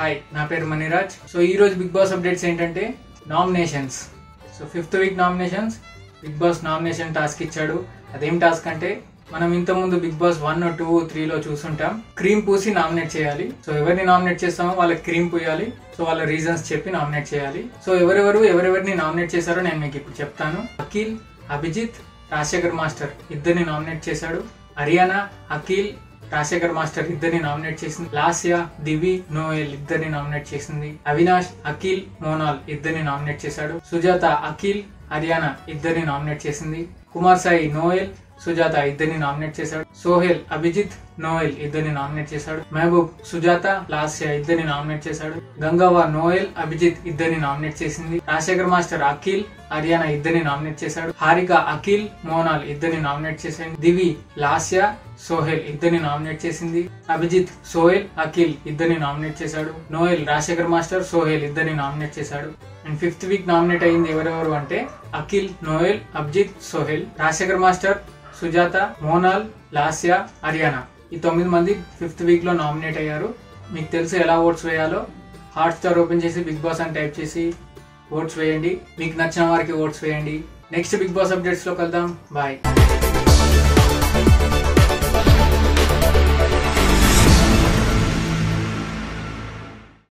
Hi నా పేరు Maniraj. So ఈ రోజు బిగ్ బాస్ అప్డేట్స్ ఏంటంటే nominations so fifth week nominations big boss nomination task ఇచ్చాడు. అదేం టాస్క్ అంటే మనం ఇంతకుముందు బిగ్ బాస్ వన్ టూ త్రీలో చూసుంటాం. క్రీమ్ పూసి నామినేట్ చేయాలి. సో ఎవరిని నామినేట్ చేస్తామో వాళ్ళకి క్రీమ్ పూయాలి. సో వాళ్ళ రీజన్స్ చెప్పి నామినేట్ చేయాలి. సో ఎవరెవరు ఎవరెవరిని నామినేట్ చేశారో నేను మీకు ఇప్పుడు చెప్తాను. అఖిల్ అభిజిత్ రాజశేఖర్ మాస్టర్ ఇద్దరిని నామినేట్ చేశాడు. హరియానా అఖిల్ రాజశేఖర్ మాస్టర్ ఇద్దరిని నామినేట్ చేసింది. లాస్యా దివి నోయల్ ఇద్దరిని నామినేట్ చేసింది. అవినాష్ అఖిల్ మోనాల్ ఇద్దరిని నామినేట్ చేశాడు. సుజాత అఖిల్ హరియానా ఇద్దరిని నామినేట్ చేసింది. కుమార్ సాయి నోయల్ సుజాత ఇద్దరిని నామినేట్ చేశాడు. సోహెల్ అభిజిత్ నోయల్ ఇద్దరిని నామినేట్ చేశాడు. మహబూబ్ సుజాత లాస్యా ఇద్దరిని నామినేట్ చేశాడు. గంగవ్వ నోయల్ అభిజిత్ ఇద్దరిని నామినేట్ చేసింది. రాజశేఖర్ మాస్టర్ అఖిల్ హర్యానా ఇద్దరిని నామినేట్ చేశాడు. హారిక అఖిల్ మోనాల్ ఇద్దరిని నామినేట్ చేసింది దివి లాస్యా సోహెల్ ఇద్దరిని నామినేట్ చేసింది. అభిజిత్ సోహెల్ అఖిల్ ఇద్దరిని నామినేట్ చేశాడు. నోయల్ రాజశేఖర్ మాస్టర్ సోహెల్ ఇద్దరిని నామినేట్ చేశాడు. అండ్ ఫిఫ్త్ వీక్ నామినేట్ అయింది ఎవరెవరు అంటే అఖిల్ నోయల్ అభిజిత్ సోహెల్ రాజశేఖర్ మాస్టర్ సుజాత మోనాల్ లాస్యా హర్యానా. ఈ తొమ్మిది మంది ఫిఫ్త్ వీక్లో నామినేట్ అయ్యారు. మీకు తెలుసు ఎలా ఓట్స్ వేయాలో? హాట్ స్టార్ ఓపెన్ చేసి బిగ్ బాస్ అని టైప్ చేసి ఓట్స్ వేయండి. మీకు నచ్చిన వారికి ఓట్స్ వేయండి. నెక్స్ట్ బిగ్ బాస్ అప్డేట్స్లో కలుద్దాం. బాయ్.